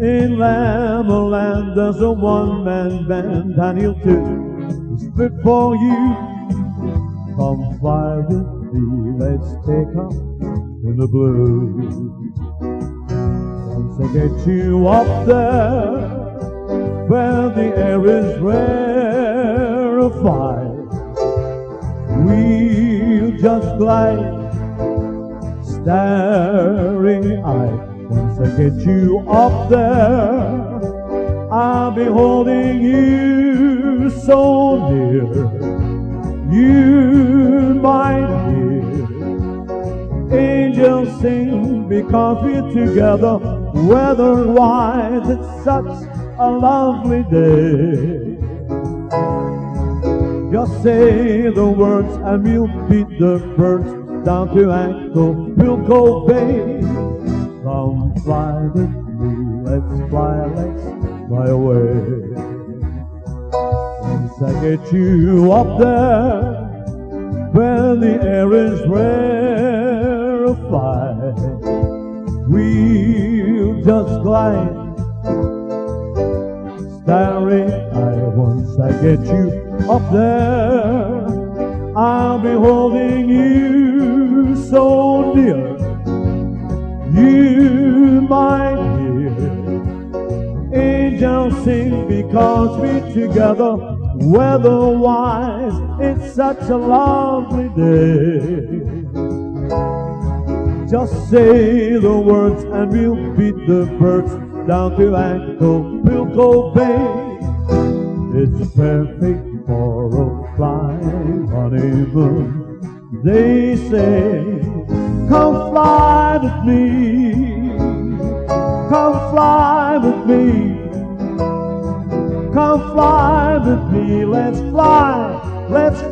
In Llama-Land, there's a one-man band, and he'll do for you. Come fly with me, let's take off in the blue. Once I get you up there, where the air is rarefied, we'll just glide, staring eyed. Once I get you up there, I'll be holding you so near. You, my dear, angels sing because we're together. Weather-wise, it's such a lovely day. Just say the words and we'll beat the birds down to Acapulco Bay. Come fly with me, let's fly, let's fly away. Once I get you up there, where the air is rarefied, we'll just glide, staring eye. Once I get you up there, I'll be holding you so. You, my dear, angels sing because we're together. Weather-wise, it's such a lovely day. Just say the words and we'll beat the birds down to Acapulco Bay. It's perfect for a flying honeymoon. They say, come fly with me, come fly with me. Come fly with me, let's fly, let's fly.